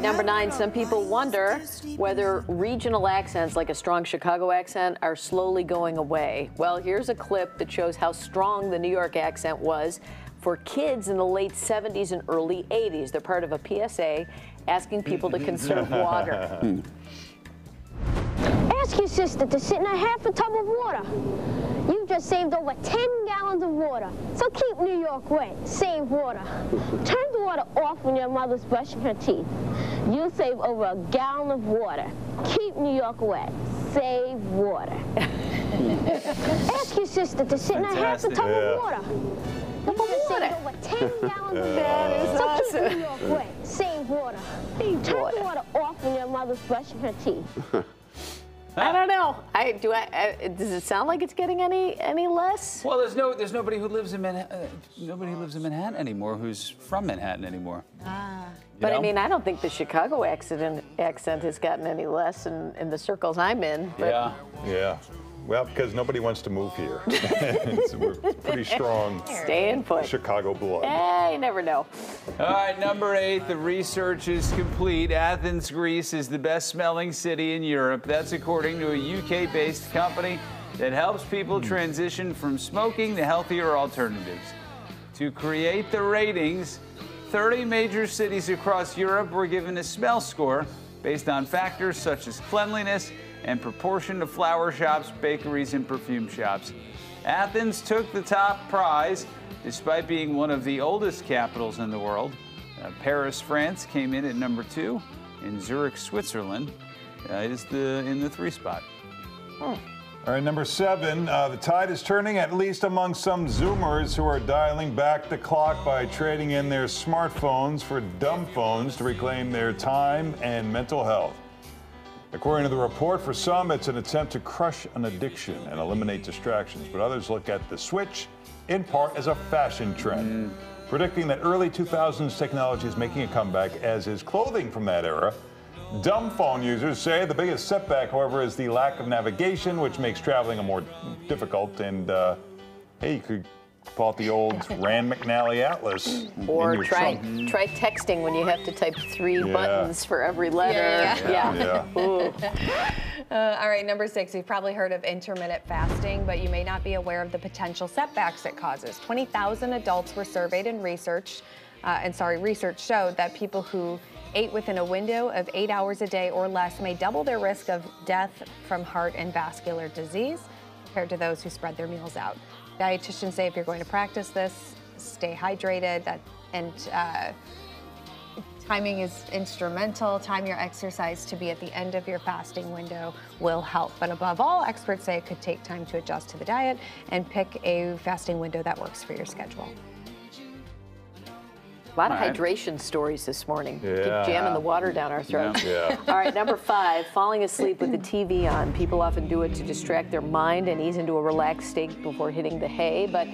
right, number nine. Some people wonder whether regional accents, like a strong Chicago accent, are slowly going away. Well, here's a clip that shows how strong the New York accent was for kids in the late 70s and early 80s. They're part of a PSA asking people to conserve water. Hmm. Ask your sister to sit in a half a tub of water. You just saved over 10 gallons of water. So keep New York wet. Save water. Turn the water off when your mother's brushing her teeth. You'll save over a gallon of water. Keep New York wet. Save water. Ask your sister to sit in a half a Fantastic. tub Yeah. of water. You just saved over 10 gallons of water. so keep New York wet. Save water. Turn the water off when your mother's brushing her teeth. I don't know. I do. I, I does it sound like it's getting any any less? Well, there's no, there's nobody who lives in Manhattan. Uh, nobody who lives in Manhattan anymore who's from Manhattan anymore. Ah. But I mean, I don't think the Chicago accent accent has gotten any less in, in the circles I'm in. But yeah. Yeah. Well, because nobody wants to move here. It's- we're pretty strong Stay in put. Chicago blood. Eh, you never know. All right, number eight, the research is complete. Athens, Greece is the best smelling city in Europe. That's according to a UK based company that helps people transition from smoking to healthier alternatives. To create the ratings, 30 major cities across Europe were given a smell score based on factors such as cleanliness and proportion to flower shops, bakeries, and perfume shops. Athens took the top prize despite being one of the oldest capitals in the world. Uh, Paris, France came in at number two, and Zurich, Switzerland uh, is the in the three spot. All right, number seven. Uh, the tide is turning, at least among some Zoomers who are dialing back the clock by trading in their smartphones for dumb phones to reclaim their time and mental health. According to the report, for some, it's an attempt to crush an addiction and eliminate distractions, but others look at the switch in part as a fashion trend, predicting that early 2000s technology is making a comeback, as is clothing from that era. Dumb phone users say the biggest setback, however, is the lack of navigation, which makes traveling a more difficult. And uh, hey, you could pull out the old Rand McNally Atlas. Or try trunk. try texting when you have to type three Yeah. buttons for every letter. Yeah, Yeah. Ooh. Uh, all right, number six, you've probably heard of intermittent fasting, but you may not be aware of the potential setbacks it causes. 20,000 adults were surveyed and researched, uh, and sorry, research showed that people who ate within a window of eight hours a day or less may double their risk of death from heart and vascular disease compared to those who spread their meals out. Dietitians say if you're going to practice this, stay hydrated that, and uh, timing is instrumental. Time your exercise to be at the end of your fasting window will help. But above all, experts say it could take time to adjust to the diet and pick a fasting window that works for your schedule. A lot of right. hydration stories this morning. Keep Yeah. jamming the water down our throats. Yeah. All right, number five, falling asleep with the TV on. People often do it to distract their mind and ease into a relaxed state before hitting the hay, but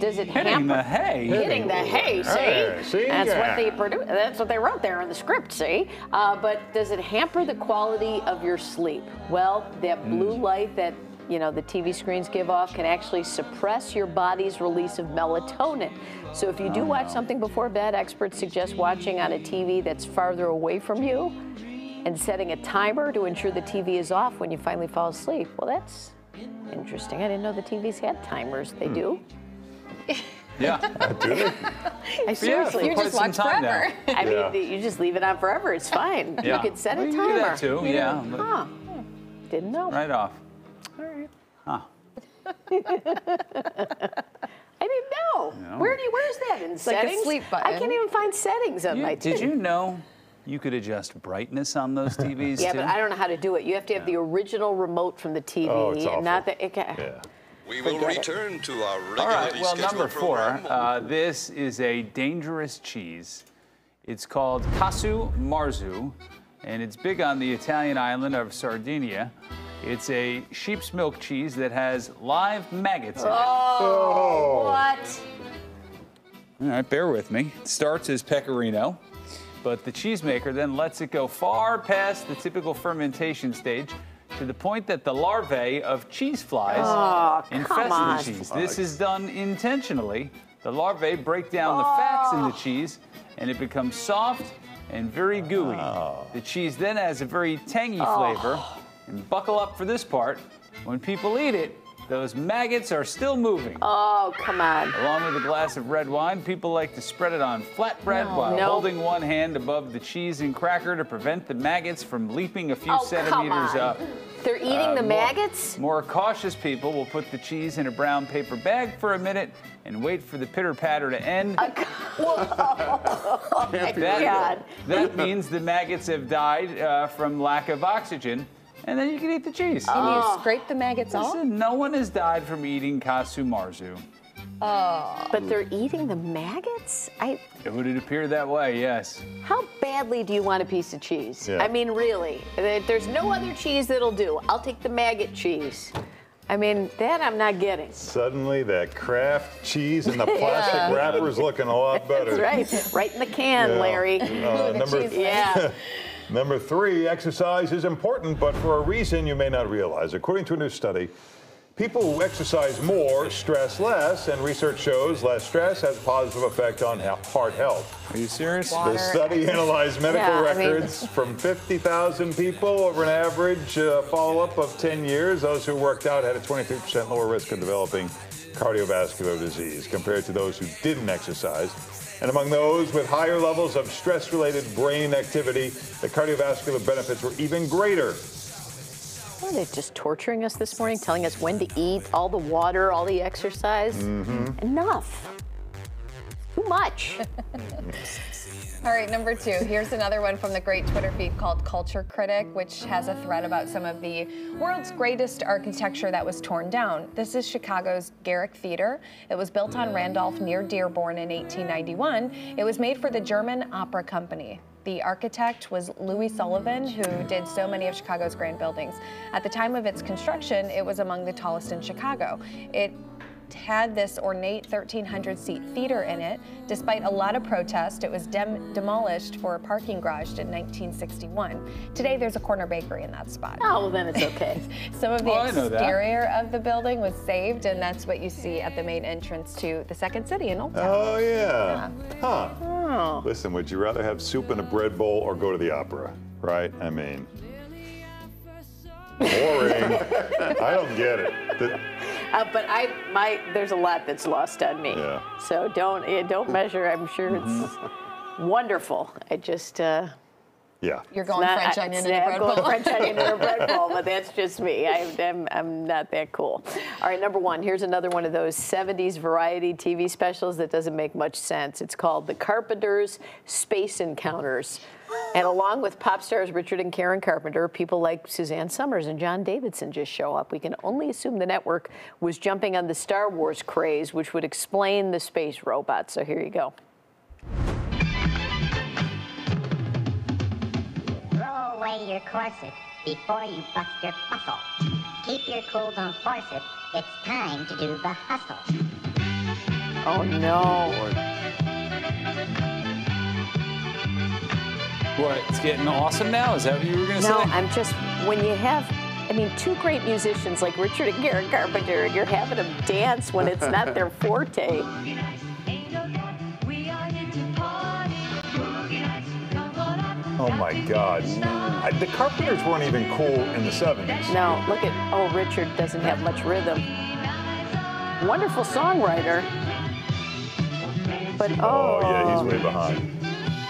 does it Hitting hamper the hay. hitting the hay? See, Hey, see? that's what they produ- That's what they wrote there in the script. See, uh, but does it hamper the quality of your sleep? Well, that blue light that you know the TV screens give off can actually suppress your body's release of melatonin. So if you do watch something before bed, experts suggest watching on a TV that's farther away from you and setting a timer to ensure the TV is off when you finally fall asleep. Well, that's interesting. I didn't know the TVs had timers. They hmm. do. Yeah. I seriously. for You quite just some watch time forever. now. I mean, Yeah. you just leave it on forever. It's fine. Yeah. You could set Well, a timer. can do that too, yeah, Huh. Didn't know. Right off. All right. Huh. I didn't know. Where do you? Where's that in like a settings? sleep I can't even find settings on You- my TV. did you know you could adjust brightness on those TVs Yeah, too? but I don't know how to do it. You have to have the original remote from the TV, Oh, it's and not the. It ca- Yeah. We will Forget it. return to our regularly All right, well, scheduled number four, program. uh, this is a dangerous cheese. It's called Casu Marzu, and it's big on the Italian island of Sardinia. It's a sheep's milk cheese that has live maggots in it. Oh, oh, what? All right, bear with me. It starts as pecorino, but the cheesemaker then lets it go far past the typical fermentation stage to the point that the larvae of cheese flies Oh, infest the cheese. This is done intentionally. The larvae break down the oh. fats in the cheese and it becomes soft and very gooey. Oh. The cheese then has a very tangy flavor. And buckle up for this part. When people eat it, those maggots are still moving. Oh, come on. Along with a glass of red wine, people like to spread it on flatbread while No. holding one hand above the cheese and cracker to prevent the maggots from leaping a few Oh, centimeters up. They're eating Uh, the more- maggots? More cautious people will put the cheese in a brown paper bag for a minute and wait for the pitter patter to end. Oh, that, God. that means the maggots have died uh, from lack of oxygen, and then you can eat the cheese. Can Oh. you scrape the maggots off? Listen, no one has died from eating casu marzu. Oh. But they're eating the maggots? I. It would appear that way, yes. How badly do you want a piece of cheese? Yeah. I mean, really. There's no other cheese that'll do. I'll take the maggot cheese. I mean, that I'm not getting. Suddenly, that Kraft cheese and the plastic wrapper's looking a lot better. That's right. Right in the can, Yeah. Larry. Uh, number, cheese Yeah. Number three, exercise is important, but for a reason you may not realize. According to a new study, people who exercise more stress less, and research shows less stress has a positive effect on heart health. Are you serious? Water. The study analyzed medical Yeah, I mean- records from 50,000 people over an average uh, follow-up of 10 years. Those who worked out had a 23% lower risk of developing cardiovascular disease compared to those who didn't exercise. And among those with higher levels of stress-related brain activity, the cardiovascular benefits were even greater. Are they just torturing us this morning, telling us when to eat, all the water, all the exercise? Mm-hmm. Enough. Too much. All right, number two. Here's another one from the great Twitter feed called Culture Critic, which has a thread about some of the world's greatest architecture that was torn down. This is Chicago's Garrick Theater. It was built on Randolph near Dearborn in 1891. It was made for the German Opera Company. The architect was Louis Sullivan, who did so many of Chicago's grand buildings. At the time of its construction, it was among the tallest in Chicago. It had this ornate 1,300 seat theater in it. Despite a lot of protest, it was dem- demolished for a parking garage in 1961. Today, there's a corner bakery in that spot. Oh, well, then it's okay. Some of the Oh, I know that. exterior of the building was saved, and that's what you see at the main entrance to the Second City in Old Town. Oh, yeah. Huh. Oh. Listen, would you rather have soup in a bread bowl or go to the opera? Right? I mean, boring. I don't get it. The- Uh, but I, my, there's a lot that's lost on me. Yeah. So don't, eh, don't measure. I'm sure it's wonderful. I just. Uh, yeah. You're going not- French onion in a bread I'm bowl. French onion in a bread bowl, but that's just me. I, I'm, I'm not that cool. All right, number one. Here's another one of those 70s variety TV specials that doesn't make much sense. It's called The Carpenters Space Encounters. And along with pop stars Richard and Karen Carpenter, people like Suzanne Somers and John Davidson just show up. We can only assume the network was jumping on the Star Wars craze, which would explain the space robots. So here you go. Throw your corset before you bust your muscle. Keep your cool, don't force it. It's time to do the hustle. Oh no. What? It's getting awesome now? Is that what you were going to No, say? No, I'm just when you have, I mean, two great musicians like Richard and Karen Carpenter, and you're having them dance when it's not their forte. Oh my God. I, the Carpenters weren't even cool in the 70s. No, look at oh, Richard doesn't have much rhythm. Wonderful songwriter, but Oh, oh, yeah, he's way behind.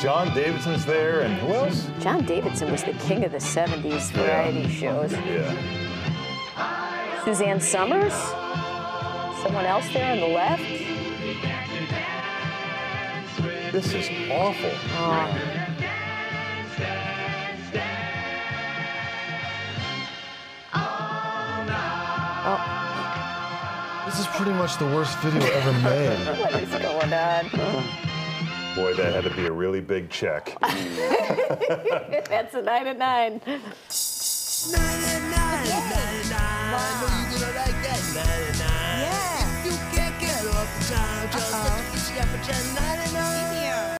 John Davidson's there, and who else? John Davidson was the king of the '70s variety shows. Yeah. Suzanne Somers, someone else there on the left. This is awful. Oh. This is pretty much the worst video ever made. What is going on? Boy, that had to be a really big check. That's a nine at nine. Yeah. Uh-huh.